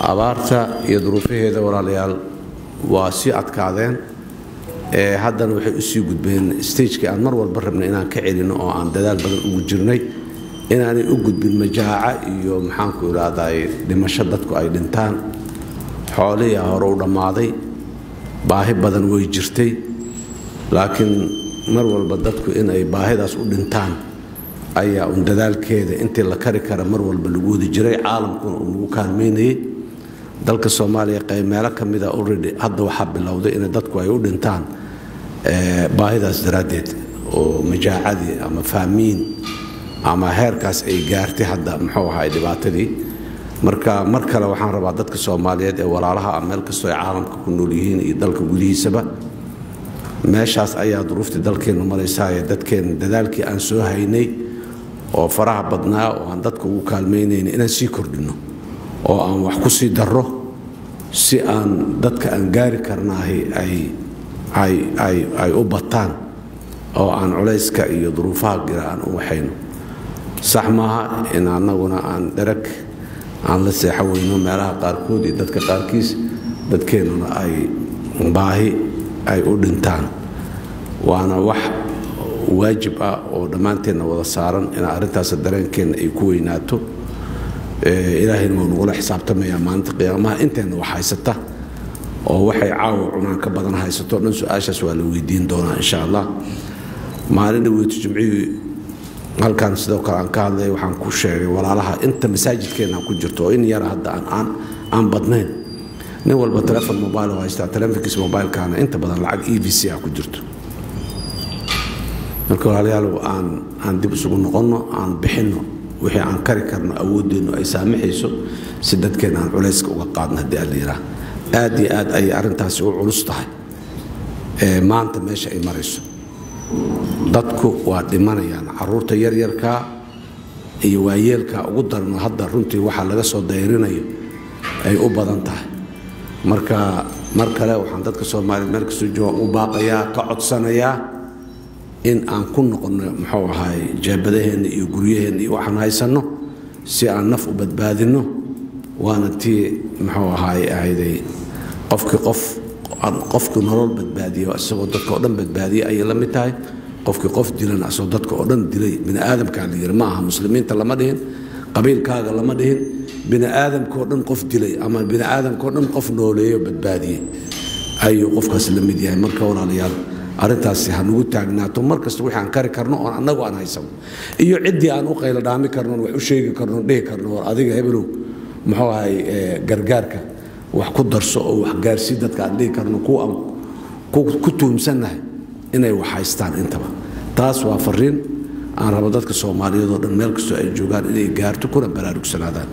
abaarta iyo duruufaheeda walaalayaal waa sii adkaadeen. Ee haddana waxay u sii gudbeen stagekii aan mar walba rabnay inaan ka celinno oo aan dadaal badan ugu jirnay. Inaanay u gudbin majaaca iyo maxaanku idhaahday dhimasho dadku ay dhintaan. Xoolihiia hore u dhammaaday. Baahi badan way jirtay. Laakiin mar walba dadku inay baahidaas u dhintaan ayaa un dadaalkeeda intii la kari kara mar walba lagu wadi jiray caalamkuna uu nagu kaalmaynayay dalka soomaaliya meelo ka mida already hadda waxaa bilowday in dadku ay u dhintaan baahidaas daraaddeed oo majaacadii ama faamiin ama heerkaas ay gaartay hadda muxuu ahay dhibaatadii. Marka mar kale waxaan rabaa dadka soomaaliyeed ee walaalaha ah meel kastoo ay caalamka ku nool yihiin iyo dalka gudihiisaba meeshaas ayaa duruuftii dalkeennu maraysaa ee dadkeenna dadaalkii aan soo haynay oo faraha badnaa oo aan dadka ugu kaalmaynayna inaan sii kordhinno oo aan wax ku sii darro si aan dadka aan gaari karnaahi ay u bataan oo aan culayska iyo duruufaha gira aan u waxayno. Sax maaha in annaguna aan dherag aan la seexo weyno meelaha qaarkood iyo dadka qaarkiis dadkeennuna ay baahi ay u dhintaan. Waana wax waajib ah oo dhammaanteenna wada saaran in arrintaas dareenkeenna ay ku weynaato ilaahayna wuu nagula xisaabtamayaa maalinta qiyaamaha. Inteenna wax haysata oo waxay caawa cunaan ka badan haysato dhan su'aashaas waa la weydiin doonaa insha allah. Maalin dhaweyto jimcihii halkan sidoo kale aan ka hadlay waxaan ku sheegay walaalaha inta masaajidkeenna ku jirto oo in yara hadda aan badnayn. Nin walba telefon mobile haystaa telefonkiisa mobilekaana inta badan lacag e v c ah ku jirto. Marka walaalayaal aan aan dib isugu noqonno aan bixinno wixii aan kari karno awooddeennu ay saamaxayso si dadkeenna aan culayska uga qaadno haddii aan la yidhaah aad iyo aad ayay arrintaasi u culus tahay. Maanta meesha ay marayso. Dadku waa dhimanayaan carruurta yaryarkaa iyo waayeelkaa ugu darno hadda runtii waxaa laga soo dayrinayo ay u badan tahay. Marka mar kale waxaan dadka soomaaliya meel kastoo joogaan u baaqayaa ka codsanayaa in aan ku noqonno muxuu ahaay jeebadaheenna iyo guryaheenna iyo waxaan haysanno si aan naf u badbaadinno waana tii muxuu ahaay ahayday qofkii qof qofkii nolol badbaadiyo isagoo dadka oo dhan badbaadiya ayay la mid tahay. Qofkii qof dilan asagoo dadka oo dhan dilay bini aadamkaa la yiri ma aha muslimiinta lama dhihin qabiilkaaga lama dhihin. Bini aadamkao dhan qof dilay ama bini aadamkao dhan qof nooleeyo badbaadiyey. Ayuu qofkaas la mid yahay marka walaalayaal arrintaasi ha nagu taagnaato. Mar kasta wixii aan kari karno oon annagu aan haysano iyo ciddii aan u qaylo dhaami karno wax u sheegi karno dhihi karno war adiga hebelow muxuu ahay gargaarka wax ku darso oo wax gaarsii dadka aan dhihi karno kuwa aan ku tuumsannahay inay wax haystaan intaba. Taas waa fariin aan rabo dadka soomaaliyeed oo dhan meel kastoo ay joogaan inay gaarto kuna baraarugsanaadaan